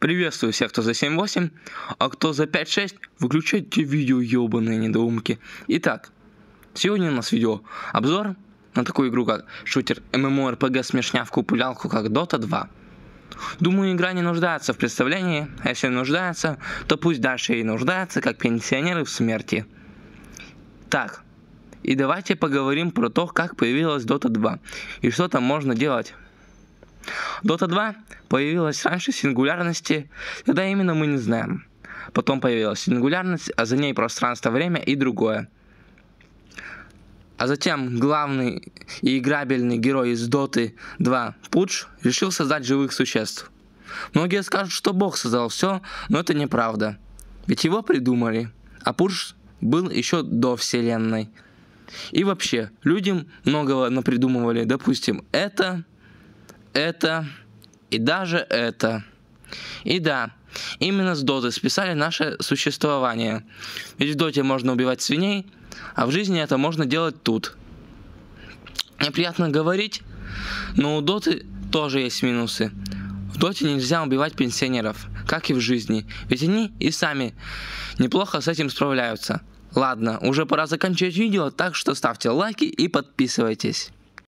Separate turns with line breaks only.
Приветствую всех, кто за 7.8, а кто за 5.6, выключайте видео, ебаные недоумки. Итак, сегодня у нас видео обзор на такую игру, как шутер MMORPG смешнявку пулялку, как Dota 2. Думаю, игра не нуждается в представлении, а если нуждается, то пусть дальше и нуждается, как пенсионеры в смерти. Так, и давайте поговорим про то, как появилась Dota 2 и что там можно делать. Dota 2 появилась раньше сингулярности, когда именно мы не знаем. Потом появилась сингулярность, а за ней пространство-время и другое. А затем главный и играбельный герой из Доты 2, Пудж, решил создать живых существ. Многие скажут, что Бог создал все, но это неправда. Ведь его придумали, а Пудж был еще до Вселенной. И вообще, людям многого напридумывали. Допустим, это это и даже это. И да, именно с доты списали наше существование. Ведь в доте можно убивать свиней, а в жизни это можно делать тут. Неприятно говорить, но у доты тоже есть минусы. В доте нельзя убивать пенсионеров, как и в жизни, ведь они и сами неплохо с этим справляются. Ладно, уже пора заканчивать видео, так что ставьте лайки и подписывайтесь.